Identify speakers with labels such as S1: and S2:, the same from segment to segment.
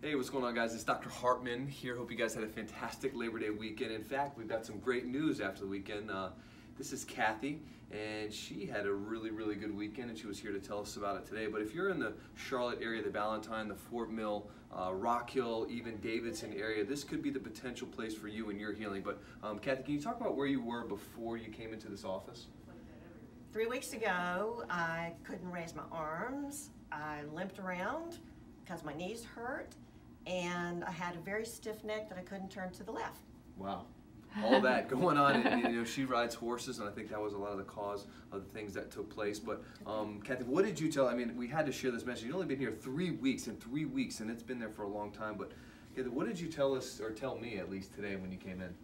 S1: Hey, what's going on, guys? It's Dr. Hartman here. Hope you guys had a fantastic Labor Day weekend. In fact, we've got some great news after the weekend. Uh, this is Kathy, and she had a really, really good weekend, and she was here to tell us about it today. But if you're in the Charlotte area, the Ballantyne, the Fort Mill, uh, Rock Hill, even Davidson area, this could be the potential place for you and your healing. But um, Kathy, can you talk about where you were before you came into this office?
S2: Three weeks ago, I couldn't raise my arms. I limped around because my knees hurt, and I had a very stiff neck that I couldn't turn to the left.
S1: Wow. All that going on, and, you know, she rides horses, and I think that was a lot of the cause of the things that took place. But, um, Kathy, what did you tell? I mean, we had to share this message. You've only been here three weeks, and three weeks, and it's been there for a long time. But, Kathy, what did you tell us, or tell me at least today when you came in?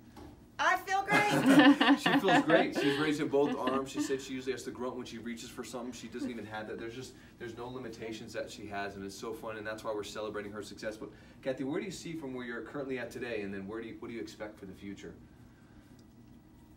S2: I feel great.
S1: she feels great. She's raising both arms. She said she usually has to grunt when she reaches for something. She doesn't even have that. There's just there's no limitations that she has, and it's so fun, and that's why we're celebrating her success. But Kathy, where do you see from where you're currently at today, and then where do you what do you expect for the future?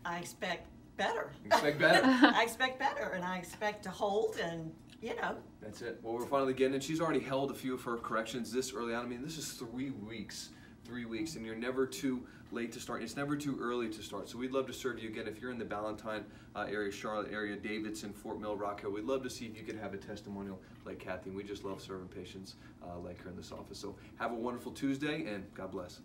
S2: I expect better.
S1: Expect better.
S2: I expect better, and I expect to hold and you know.
S1: That's it. Well, we're finally getting it. She's already held a few of her corrections this early on. I mean, this is three weeks three weeks, and you're never too late to start. It's never too early to start. So we'd love to serve you again. If you're in the Ballantyne uh, area, Charlotte area, Davidson, Fort Mill, Rock Hill, we'd love to see if you could have a testimonial like Kathy. And we just love serving patients uh, like her in this office. So have a wonderful Tuesday, and God bless.